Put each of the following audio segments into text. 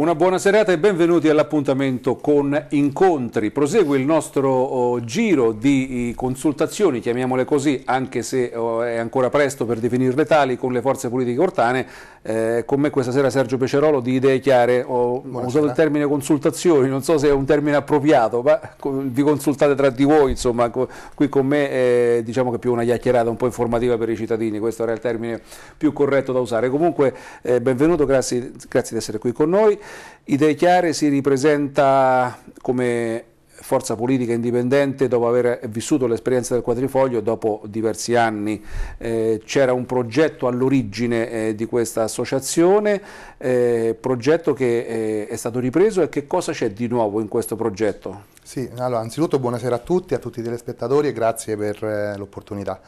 Una buona serata e benvenuti all'appuntamento con Incontri. Prosegue il nostro oh, giro di consultazioni, chiamiamole così, anche se oh, è ancora presto per definirle tali, con le forze politiche ortane. Eh, con me questa sera Sergio Pecerolo di Idee Chiare. Ho Buonasera. usato il termine consultazioni, non so se è un termine appropriato, ma vi consultate tra di voi, insomma, qui con me è diciamo che più una chiacchierata un po' informativa per i cittadini, questo era il termine più corretto da usare. Comunque eh, benvenuto, grazie, grazie di essere qui con noi. Idee Chiare si ripresenta come forza politica indipendente dopo aver vissuto l'esperienza del quadrifoglio dopo diversi anni. Eh, C'era un progetto all'origine eh, di questa associazione, eh, progetto che eh, è stato ripreso e che cosa c'è di nuovo in questo progetto? Sì, allora anzitutto buonasera a tutti, a tutti i telespettatori e grazie per eh, l'opportunità.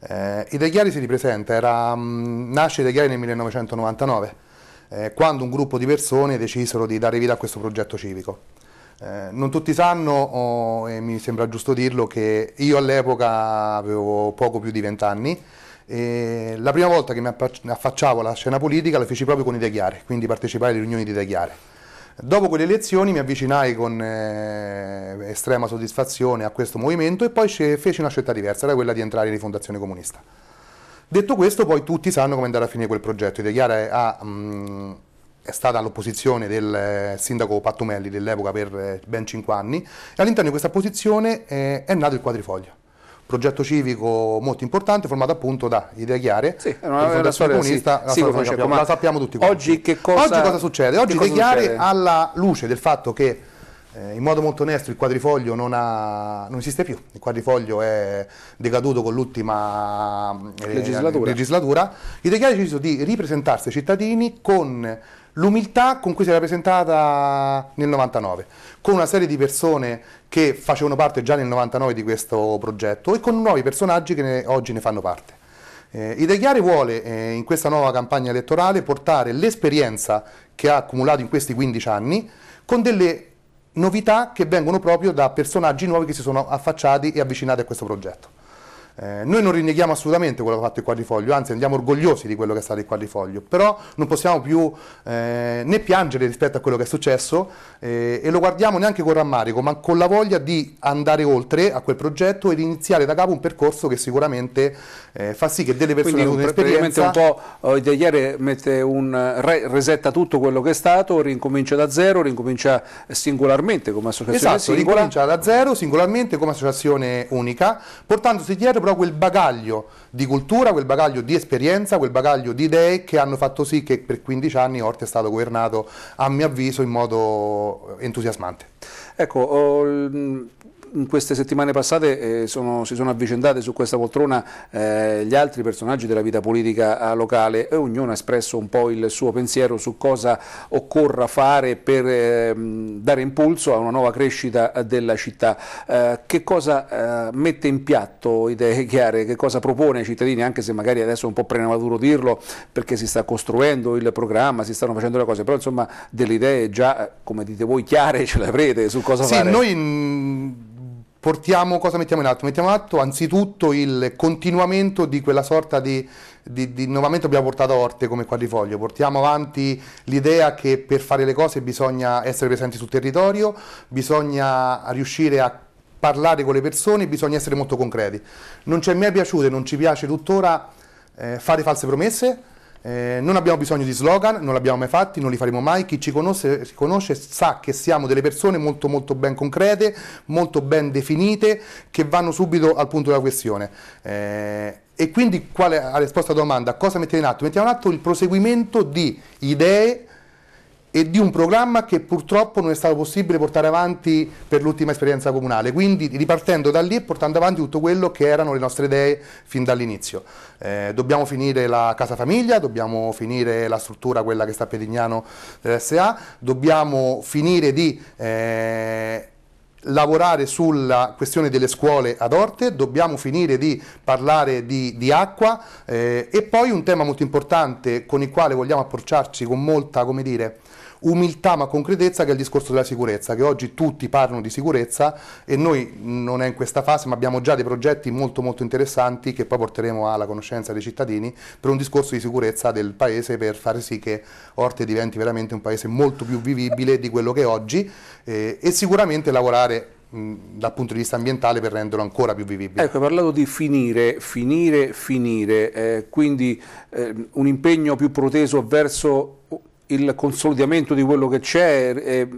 Eh, Idee Chiari si ripresenta, era, mh, mm, nasce Idee Chiari nel 1999 eh, quando un gruppo di persone decisero di dare vita a questo progetto civico. Eh, non tutti sanno, oh, e mi sembra giusto dirlo, che io all'epoca avevo poco più di vent'anni e la prima volta che mi affacciavo alla scena politica la feci proprio con Idee Chiare, quindi partecipai alle riunioni di Idee Chiare. Dopo quelle elezioni mi avvicinai con eh, estrema soddisfazione a questo movimento e poi feci una scelta diversa, era quella di entrare in rifondazione comunista. Detto questo, poi tutti sanno come andare a finire quel progetto. Idea Chiara è, mh, è stata all'opposizione del eh, sindaco Pattumelli dell'epoca per eh, ben 5 anni. E all'interno di questa posizione eh, è nato il quadrifoglio. Progetto civico molto importante formato appunto da idee chiare sì, è una, storia comunista sì, la, sì, sappiamo, la sappiamo tutti oggi, che cosa, oggi cosa succede? oggi idee chiare alla luce del fatto che eh, in modo molto onesto il quadrifoglio non, ha, non, esiste più, il quadrifoglio è decaduto con l'ultima eh, legislatura. legislatura. I Chiari ha deciso di ripresentarsi ai cittadini con l'umiltà con cui si era presentata nel 99, con una serie di persone che facevano parte già nel 99 di questo progetto e con nuovi personaggi che ne, oggi ne fanno parte. Eh, Idee Chiare vuole eh, in questa nuova campagna elettorale portare l'esperienza che ha accumulato in questi 15 anni con delle novità che vengono proprio da personaggi nuovi che si sono affacciati e avvicinati a questo progetto. Eh, noi non rinneghiamo assolutamente quello che ha fatto il quadrifoglio, anzi andiamo orgogliosi di quello che è stato il quadrifoglio, però non possiamo più eh, né piangere rispetto a quello che è successo eh, e lo guardiamo neanche con rammarico, ma con la voglia di andare oltre a quel progetto ed iniziare da capo un percorso che sicuramente eh, fa sì che delle persone con un'esperienza... un po' oh, ieri mette un, re, resetta tutto quello che è stato, rincomincia da zero, rincomincia singolarmente come associazione esatto, singola. ricomincia da zero, singolarmente come associazione unica, portandosi dietro però quel bagaglio di cultura, quel bagaglio di esperienza, quel bagaglio di idee che hanno fatto sì che per 15 anni Orti è stato governato, a mio avviso, in modo entusiasmante. Ecco, in queste settimane passate eh, sono, si sono avvicendate su questa poltrona eh, gli altri personaggi della vita politica eh, locale e ognuno ha espresso un po' il suo pensiero su cosa occorra fare per eh, dare impulso a una nuova crescita della città. Eh, che cosa eh, mette in piatto idee chiare, che cosa propone ai cittadini, anche se magari adesso è un po' prematuro dirlo perché si sta costruendo il programma, si stanno facendo le cose, però insomma delle idee già, come dite voi, chiare ce le avrete su cosa sì, fare. Noi portiamo, cosa mettiamo in atto? Mettiamo in atto anzitutto il continuamento di quella sorta di, di, di innovamento che abbiamo portato a Orte come quadrifoglio, portiamo avanti l'idea che per fare le cose bisogna essere presenti sul territorio, bisogna riuscire a parlare con le persone, bisogna essere molto concreti. Non ci è mai piaciuto e non ci piace tuttora eh, fare false promesse, eh, non abbiamo bisogno di slogan, non li abbiamo mai fatti, non li faremo mai. Chi ci conosce, conosce, sa che siamo delle persone molto molto ben concrete, molto ben definite, che vanno subito al punto della questione. Eh, e quindi qual è la risposta alla domanda? Cosa mettiamo in atto? Mettiamo in atto il proseguimento di idee e di un programma che purtroppo non è stato possibile portare avanti per l'ultima esperienza comunale, quindi ripartendo da lì e portando avanti tutto quello che erano le nostre idee fin dall'inizio. Eh, dobbiamo finire la casa famiglia, dobbiamo finire la struttura, quella che sta a Pedignano dell'SA, dobbiamo finire di... Eh, lavorare sulla questione delle scuole ad Orte, dobbiamo finire di parlare di, di acqua eh, e poi un tema molto importante con il quale vogliamo approcciarci con molta, come dire, umiltà ma concretezza che è il discorso della sicurezza, che oggi tutti parlano di sicurezza e noi non è in questa fase ma abbiamo già dei progetti molto molto interessanti che poi porteremo alla conoscenza dei cittadini per un discorso di sicurezza del paese per fare sì che Orte diventi veramente un paese molto più vivibile di quello che è oggi eh, e sicuramente lavorare dal punto di vista ambientale per renderlo ancora più vivibile. Ecco, hai parlato di finire, finire, finire, eh, quindi eh, un impegno più proteso verso il consolidamento di quello che c'è eh,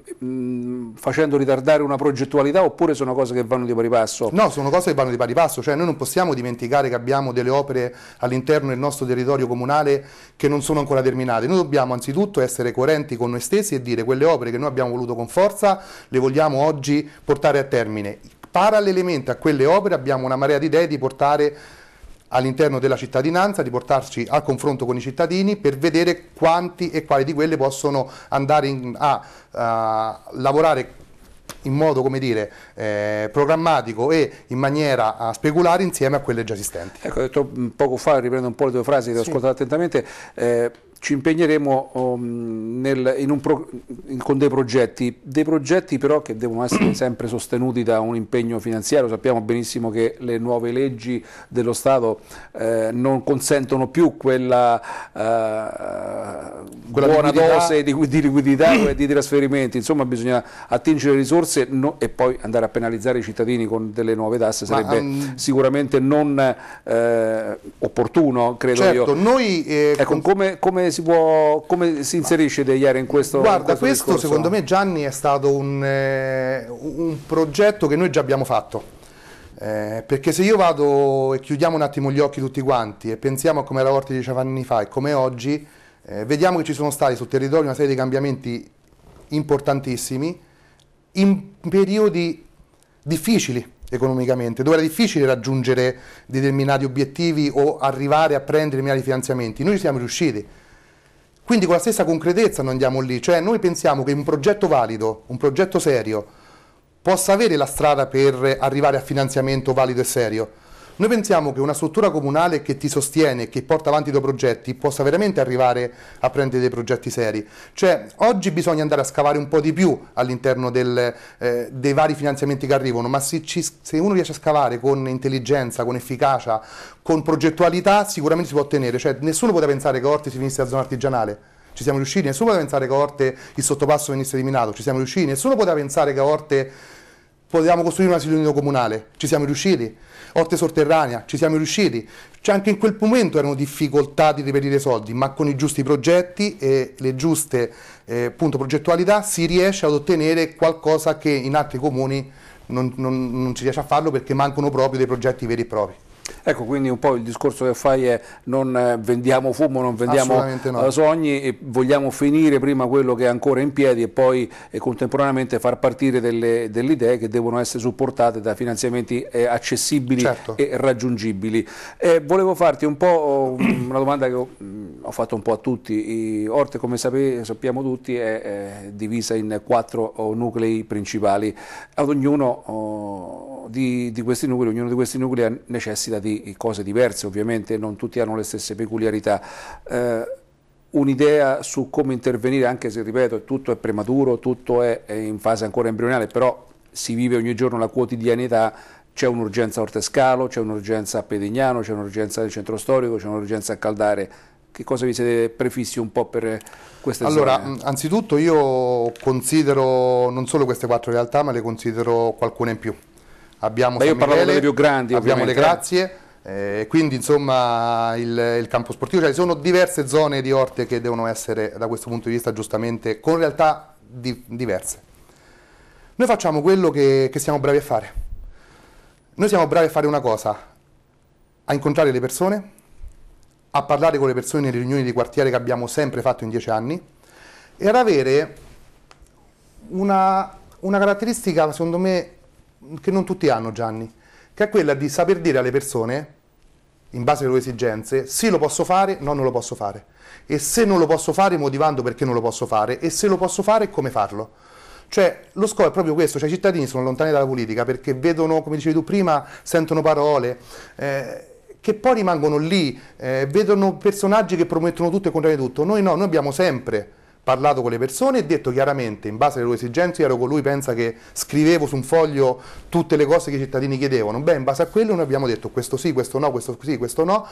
facendo ritardare una progettualità oppure sono cose che vanno di pari passo? No, sono cose che vanno di pari passo, cioè noi non possiamo dimenticare che abbiamo delle opere all'interno del nostro territorio comunale che non sono ancora terminate. Noi dobbiamo anzitutto essere coerenti con noi stessi e dire quelle opere che noi abbiamo voluto con forza le vogliamo oggi portare a termine. Parallelamente a quelle opere abbiamo una marea di idee di portare all'interno della cittadinanza, di portarci al confronto con i cittadini per vedere quanti e quali di quelle possono andare in, a, a lavorare in modo come dire, eh, programmatico e in maniera speculare insieme a quelle già esistenti. Ecco, ho detto poco fa, riprendo un po' le tue frasi, ho sì. ascoltate attentamente, eh, ci impegneremo um, nel, pro, in, con dei progetti, dei progetti però che devono essere sempre sostenuti da un impegno finanziario, sappiamo benissimo che le nuove leggi dello Stato eh, non consentono più quella, eh, quella buona liquidità. dose di, di liquidità e di trasferimenti, insomma bisogna attingere risorse no, e poi andare a penalizzare i cittadini con delle nuove tasse sarebbe Ma, um, sicuramente non eh, opportuno, credo certo, io. Noi, eh, ecco, come, come si può, come si inserisce De Ieri in questo Guarda, in questo, questo secondo me Gianni è stato un, eh, un progetto che noi già abbiamo fatto. Eh, perché se io vado e chiudiamo un attimo gli occhi tutti quanti e pensiamo a come era Orti dieci anni fa e come oggi, eh, vediamo che ci sono stati sul territorio una serie di cambiamenti importantissimi in periodi difficili economicamente, dove era difficile raggiungere determinati obiettivi o arrivare a prendere determinati finanziamenti. Noi ci siamo riusciti. Quindi con la stessa concretezza noi andiamo lì, cioè noi pensiamo che un progetto valido, un progetto serio, possa avere la strada per arrivare a finanziamento valido e serio. Noi pensiamo che una struttura comunale che ti sostiene, che porta avanti i tuoi progetti, possa veramente arrivare a prendere dei progetti seri. Cioè, oggi bisogna andare a scavare un po' di più all'interno eh, dei vari finanziamenti che arrivano, ma se, ci, se, uno riesce a scavare con intelligenza, con efficacia, con progettualità, sicuramente si può ottenere. Cioè, nessuno poteva pensare che Orte si finisse a zona artigianale. Ci siamo riusciti, nessuno poteva pensare che a Orte il sottopasso venisse eliminato, ci siamo riusciti, nessuno poteva pensare che a Orte potevamo costruire un asilo nido comunale, ci siamo riusciti. Orte sotterranea, ci siamo riusciti. Cioè anche in quel momento erano difficoltà di reperire soldi, ma con i giusti progetti e le giuste eh, appunto, progettualità si riesce ad ottenere qualcosa che in altri comuni non, non, non si riesce a farlo perché mancano proprio dei progetti veri e propri. Ecco, quindi un po' il discorso che fai è non eh, vendiamo fumo, non vendiamo no. Eh, sogni e vogliamo finire prima quello che è ancora in piedi e poi e contemporaneamente far partire delle, delle, idee che devono essere supportate da finanziamenti eh, accessibili certo. e raggiungibili. Eh, volevo farti un po' oh, una domanda che ho, mm, ho, fatto un po' a tutti. Orte, come sappiamo tutti, è, divisa in quattro oh, nuclei principali. Ad ognuno oh, di, di questi nuclei, ognuno di questi nuclei necessita di cose diverse, ovviamente non tutti hanno le stesse peculiarità. Eh, Un'idea su come intervenire, anche se ripeto, tutto è prematuro, tutto è, è in fase ancora embrionale, però si vive ogni giorno la quotidianità, c'è un'urgenza a Ortescalo, c'è un'urgenza a Pedignano, c'è un'urgenza nel centro storico, c'è un'urgenza a Caldare. Che cosa vi siete prefissi un po' per queste allora, zone? Allora, anzitutto io considero non solo queste quattro realtà, ma le considero qualcuna in più. Abbiamo Beh, io parlavo delle più grandi, abbiamo le grazie. Eh, quindi insomma il, il, campo sportivo, cioè ci sono diverse zone di Orte che devono essere da questo punto di vista giustamente con realtà di, diverse. Noi facciamo quello che, che siamo bravi a fare. Noi siamo bravi a fare una cosa, a incontrare le persone, a parlare con le persone nelle riunioni di quartiere che abbiamo sempre fatto in dieci anni e ad avere una, una caratteristica secondo me che non tutti hanno Gianni, che è quella di saper dire alle persone, in base alle loro esigenze, sì lo posso fare, no non lo posso fare. E se non lo posso fare, motivando perché non lo posso fare, e se lo posso fare, come farlo. Cioè, lo scopo è proprio questo, cioè i cittadini sono lontani dalla politica perché vedono, come dicevi tu prima, sentono parole, eh, che poi rimangono lì, eh, vedono personaggi che promettono tutto e contrario tutto. Noi no, noi abbiamo sempre parlato con le persone e detto chiaramente, in base alle loro esigenze, ero con lui, pensa che scrivevo su un foglio tutte le cose che i cittadini chiedevano. Beh, in base a quello noi abbiamo detto questo sì, questo no, questo sì, questo no,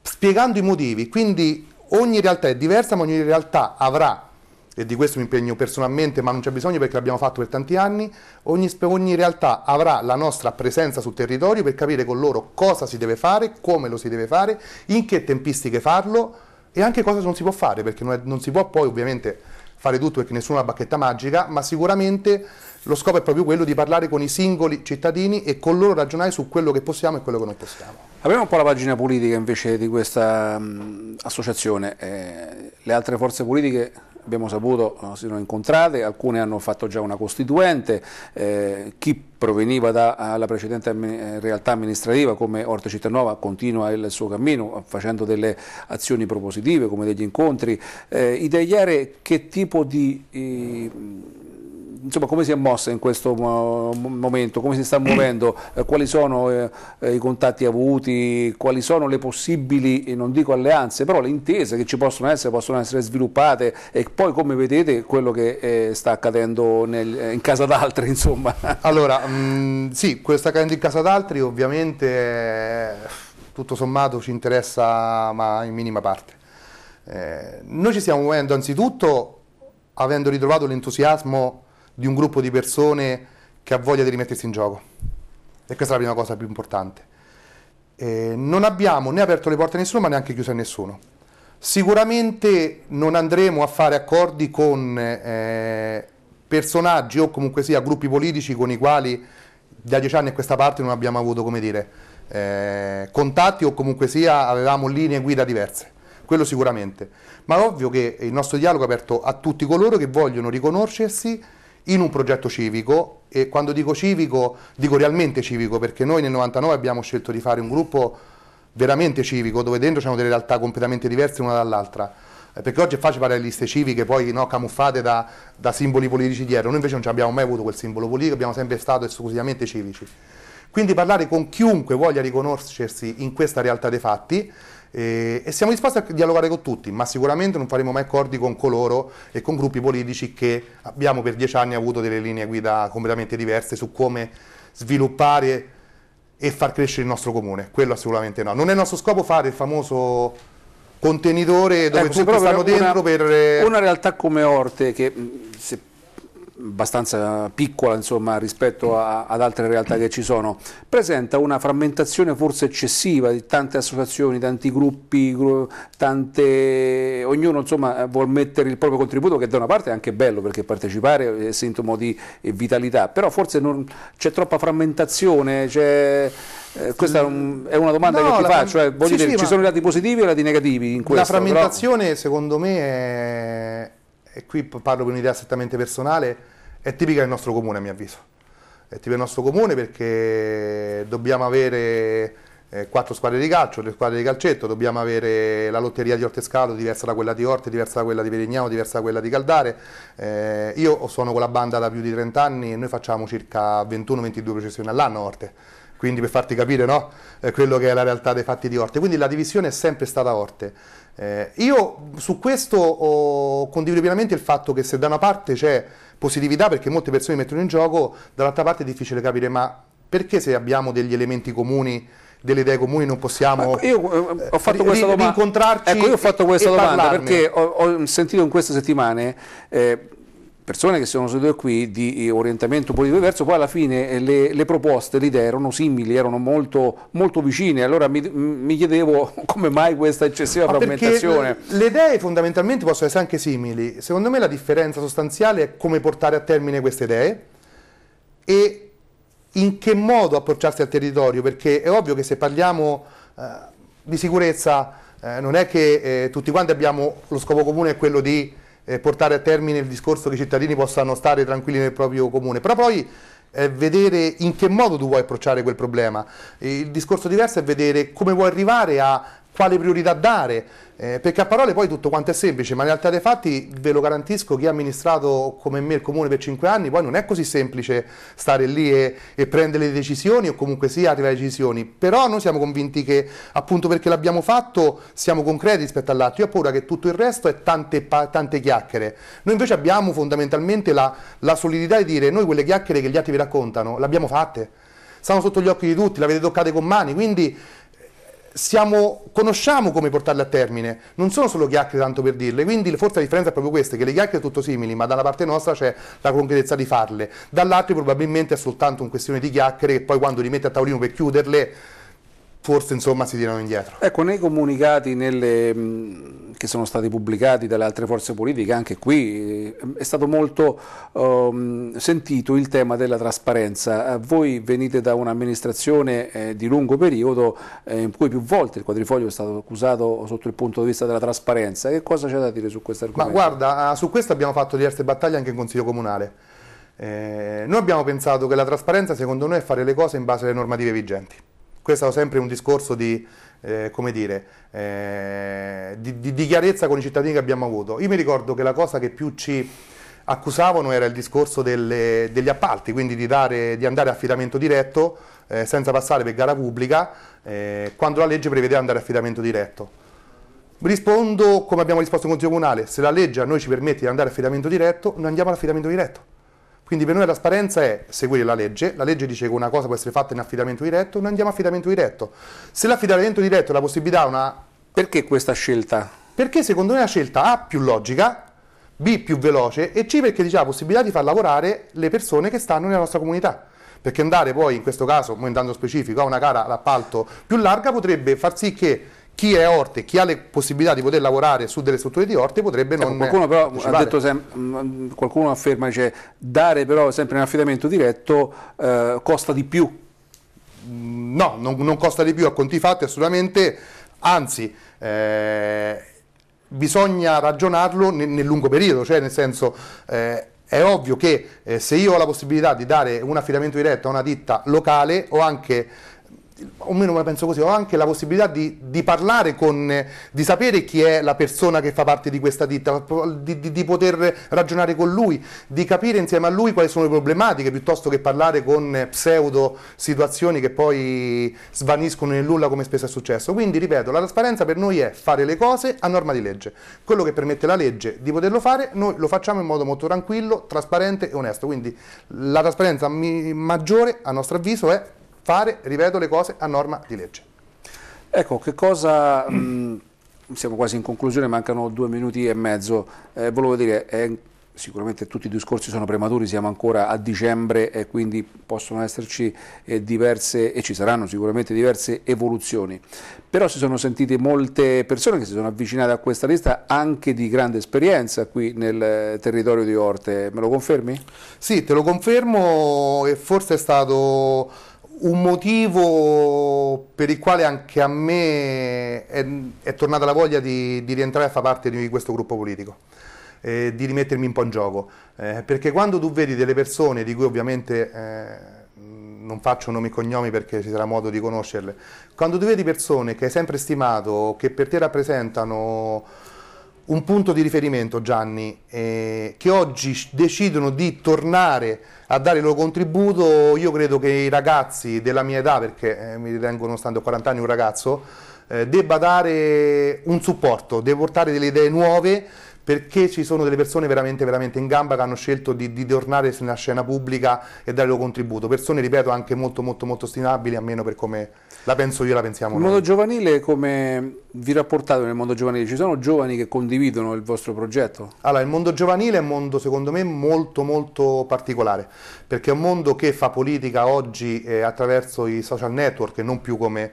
spiegando i motivi. Quindi ogni realtà è diversa, ma ogni realtà avrà e di questo mi impegno personalmente, ma non c'è bisogno perché l'abbiamo fatto per tanti anni, ogni, ogni, realtà avrà la nostra presenza sul territorio per capire con loro cosa si deve fare, come lo si deve fare, in che tempistiche farlo e anche cosa non si può fare, perché non, è, non si può poi ovviamente fare tutto perché nessuno ha la bacchetta magica, ma sicuramente lo scopo è proprio quello di parlare con i singoli cittadini e con loro ragionare su quello che possiamo e quello che non possiamo. Apriamo un po' la pagina politica invece di questa um, associazione. Eh, le altre forze politiche abbiamo saputo eh, si sono incontrate, alcune hanno fatto già una costituente, eh, chi proveniva dalla precedente eh, realtà amministrativa come Orte Cittanova continua il suo cammino facendo delle azioni propositive come degli incontri. Eh, ideare che tipo di... Eh, insomma, come si è mossa in questo momento, come si sta muovendo, eh, quali sono eh, eh, i contatti avuti, quali sono le possibili, non dico alleanze, però le intese che ci possono essere, possono essere sviluppate e poi come vedete quello che sta accadendo nel, in casa d'altri, insomma. Allora, mh, mm, sì, quello che sta accadendo in casa d'altri ovviamente tutto sommato ci interessa ma in minima parte. Eh, noi ci stiamo muovendo anzitutto avendo ritrovato l'entusiasmo di un gruppo di persone che ha voglia di rimettersi in gioco. E questa è la prima cosa più importante. Eh, non abbiamo né aperto le porte a nessuno, ma neanche chiuso a nessuno. Sicuramente non andremo a fare accordi con eh, personaggi o comunque sia gruppi politici con i quali da dieci anni a questa parte non abbiamo avuto, come dire, eh, contatti o comunque sia avevamo linee guida diverse. Quello sicuramente. Ma è ovvio che il nostro dialogo è aperto a tutti coloro che vogliono riconoscersi in un progetto civico e quando dico civico dico realmente civico perché noi nel 99 abbiamo scelto di fare un gruppo veramente civico dove dentro c'erano delle realtà completamente diverse una dall'altra. Eh, perché oggi è facile fare le liste civiche poi no, camuffate da, da, simboli politici dietro. Noi invece non abbiamo mai avuto quel simbolo politico abbiamo sempre stato esclusivamente civici. Quindi parlare con chiunque voglia riconoscersi in questa realtà dei fatti e, e, siamo disposti a dialogare con tutti, ma sicuramente non faremo mai accordi con coloro e con gruppi politici che abbiamo per dieci anni avuto delle linee guida completamente diverse su come sviluppare e far crescere il nostro comune. Quello assolutamente no. Non è il nostro scopo fare il famoso contenitore dove ecco, tutti stanno dentro una, per... Una realtà come Orte che se abbastanza piccola insomma, rispetto a, ad altre realtà che ci sono, presenta una frammentazione forse eccessiva di tante associazioni, tanti gruppi, tante... ognuno insomma, vuol mettere il proprio contributo che da una parte è anche bello perché partecipare è sintomo di vitalità, però forse c'è troppa frammentazione, eh, questa è una domanda no, che ti faccio, cioè, sì, dire, sì, ci sono i lati positivi e i lati negativi in questo? La frammentazione però... secondo me è e qui parlo per un'idea strettamente personale, è tipica del nostro comune a mio avviso. È tipica del nostro comune perché dobbiamo avere eh, quattro squadre di calcio, tre squadre di calcetto, dobbiamo avere la lotteria di Ortescalo diversa da quella di Orte, diversa da quella di Perignano, diversa da quella di Caldare. Eh, io suono con la banda da più di 30 anni e noi facciamo circa 21-22 processioni all'anno a Orte quindi per farti capire no? eh, quello che è la realtà dei fatti di Orte. Quindi la divisione è sempre stata Orte. Eh, io su questo ho, condivido pienamente il fatto che se da una parte c'è positività perché molte persone mettono in gioco, dall'altra parte è difficile capire ma perché se abbiamo degli elementi comuni delle idee comuni non possiamo io eh, ho fatto questa domanda, incontrarci ecco io ho fatto questa domanda parlarne. perché ho, ho, sentito in queste settimane eh, persone che sono sedute qui di orientamento politico diverso, poi alla fine eh, le, le proposte, le idee erano simili, erano molto, molto vicine, allora mi, mi, chiedevo come mai questa eccessiva Ma frammentazione. Le idee fondamentalmente possono essere anche simili, secondo me la differenza sostanziale è come portare a termine queste idee e in che modo approcciarsi al territorio, perché è ovvio che se parliamo eh, di sicurezza eh, non è che eh, tutti quanti abbiamo lo scopo comune è quello di eh, portare a termine il discorso che i cittadini possano stare tranquilli nel proprio comune, però poi è vedere in che modo tu vuoi approcciare quel problema. Il discorso diverso è vedere come vuoi arrivare a quale priorità dare, eh, perché a parole poi tutto quanto è semplice, ma in realtà dei fatti ve lo garantisco chi ha amministrato come me il comune per cinque anni, poi non è così semplice stare lì e, e prendere le decisioni o comunque sia arrivare alle decisioni, però noi siamo convinti che appunto perché l'abbiamo fatto siamo concreti rispetto all'altro, io ho paura che tutto il resto è tante, tante chiacchiere, noi invece abbiamo fondamentalmente la, la solidità di dire noi quelle chiacchiere che gli altri vi raccontano, le abbiamo fatte, stanno sotto gli occhi di tutti, le avete toccate con mani, quindi siamo, conosciamo come portarle a termine, non sono solo chiacchiere tanto per dirle, quindi forse la differenza è proprio questa, che le chiacchiere sono tutto simili, ma dalla parte nostra c'è la concretezza di farle, dall'altra probabilmente è soltanto una questione di chiacchiere che poi quando li metti a tavolino per chiuderle forse insomma si tirano indietro. Ecco, nei comunicati nelle, mh, che sono stati pubblicati dalle altre forze politiche, anche qui eh, è stato molto um, sentito il tema della trasparenza. Eh, voi venite da un'amministrazione eh, di lungo periodo eh, in cui più volte il quadrifoglio è stato accusato sotto il punto di vista della trasparenza. Che cosa c'è da dire su questo argomento? Ma guarda, ah, su questo abbiamo fatto diverse battaglie anche in Consiglio Comunale. Eh, noi abbiamo pensato che la trasparenza secondo noi è fare le cose in base alle normative vigenti questo è sempre un discorso di, eh, dire, eh, di, di, di, chiarezza con i cittadini che abbiamo avuto. Io mi ricordo che la cosa che più ci accusavano era il discorso delle, degli appalti, quindi di, dare, di andare a affidamento diretto eh, senza passare per gara pubblica, eh, quando la legge prevede andare a affidamento diretto. Rispondo come abbiamo risposto in Consiglio Comunale, se la legge a noi ci permette di andare a affidamento diretto, noi andiamo all'affidamento diretto. Quindi per noi la trasparenza è seguire la legge, la legge dice che una cosa può essere fatta in affidamento diretto, noi andiamo a affidamento diretto. Se l'affidamento diretto è la possibilità una... Perché questa scelta? Perché secondo è una scelta A più logica, B più veloce e C perché dice la possibilità di far lavorare le persone che stanno nella nostra comunità perché andare poi in questo caso, andando specifico, a una gara d'appalto più larga potrebbe far sì che chi è Orte, chi ha le possibilità di poter lavorare su delle strutture di Orte potrebbe ecco, non qualcuno però ha detto sem- mm, qualcuno afferma cioè, dare però sempre in affidamento diretto eh, costa di più. Mm, no, non, non, costa di più a conti fatti assolutamente. Anzi eh, bisogna ragionarlo nel, nel, lungo periodo cioè nel senso eh, è ovvio che eh, se io ho la possibilità di dare un affidamento diretto a una ditta locale o anche o meno me la penso così, ho anche la possibilità di, di, parlare con, di sapere chi è la persona che fa parte di questa ditta, di, di, di, poter ragionare con lui, di capire insieme a lui quali sono le problematiche, piuttosto che parlare con pseudo situazioni che poi svaniscono nel nulla come spesso è successo. Quindi, ripeto, la trasparenza per noi è fare le cose a norma di legge. Quello che permette la legge di poterlo fare, noi lo facciamo in modo molto tranquillo, trasparente e onesto. Quindi la trasparenza maggiore, a nostro avviso, è fare, ripeto, le cose a norma di legge. Ecco, che cosa, mh, mm, siamo quasi in conclusione, mancano due minuti e mezzo, eh, volevo dire, eh, sicuramente tutti i discorsi sono prematuri, siamo ancora a dicembre e quindi possono esserci eh, diverse e ci saranno sicuramente diverse evoluzioni. Però si sono sentite molte persone che si sono avvicinate a questa lista anche di grande esperienza qui nel eh, territorio di Orte, me lo confermi? Sì, te lo confermo e forse è stato un motivo per il quale anche a me è, è tornata la voglia di, di, rientrare a far parte di questo gruppo politico, eh, di rimettermi un po' in gioco, eh, perché quando tu vedi delle persone di cui ovviamente eh, non faccio nomi e cognomi perché ci sarà modo di conoscerle, quando tu vedi persone che hai sempre stimato, che per te rappresentano un punto di riferimento Gianni, eh, che oggi decidono di tornare a dare il loro contributo, io credo che i ragazzi della mia età, perché eh, mi ritengo nonostante 40 anni un ragazzo, eh, debba dare un supporto, deve portare delle idee nuove perché ci sono delle persone veramente, veramente in gamba che hanno scelto di, di tornare nella scena pubblica e dare il loro contributo. Persone, ripeto, anche molto, molto, molto stimabili, almeno per come la penso io, la pensiamo noi. Il mondo giovanile, come vi rapportate nel mondo giovanile? Ci sono giovani che condividono il vostro progetto? Allora, il mondo giovanile è un mondo, secondo me, molto, molto particolare, perché è un mondo che fa politica oggi eh, attraverso i social network e non più come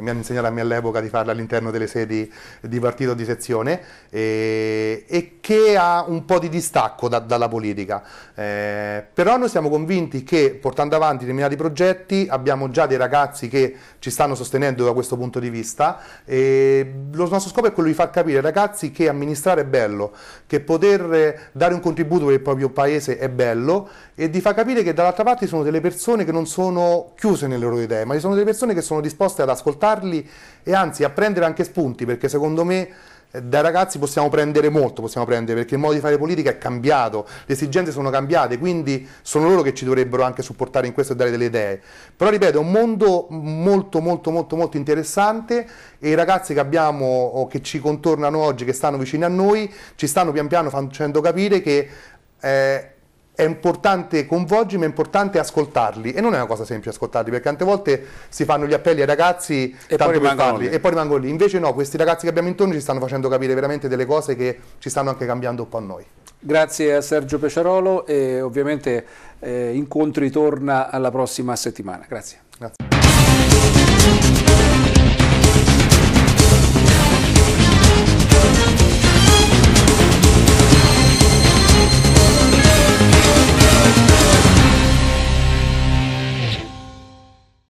mi hanno insegnato a me all'epoca di farla all'interno delle sedi di partito di sezione e, e che ha un po' di distacco da, dalla politica. Eh, però noi siamo convinti che portando avanti determinati progetti abbiamo già dei ragazzi che ci stanno sostenendo da questo punto di vista e lo nostro scopo è quello di far capire ai ragazzi che amministrare è bello, che poter dare un contributo per il proprio paese è bello e di far capire che dall'altra parte sono delle persone che non sono chiuse nelle loro idee, ma ci sono delle persone che sono disposte ad ascoltare ascoltarli e anzi a prendere anche spunti, perché secondo me eh, dai ragazzi possiamo prendere molto, possiamo prendere perché il modo di fare politica è cambiato, le esigenze sono cambiate, quindi sono loro che ci dovrebbero anche supportare in questo e dare delle idee. Però ripeto, è un mondo molto molto molto molto interessante e i ragazzi che abbiamo o che ci contornano oggi, che stanno vicini a noi, ci stanno pian piano facendo capire che eh, è importante coinvolgerli, ma è importante ascoltarli e non è una cosa semplice ascoltarli perché tante volte si fanno gli appelli ai ragazzi e poi, farli, e poi rimangono lì. Invece no, questi ragazzi che abbiamo intorno ci stanno facendo capire veramente delle cose che ci stanno anche cambiando un po' a noi. Grazie a Sergio Peciarolo e ovviamente eh, Incontri torna alla prossima settimana. Grazie. Grazie.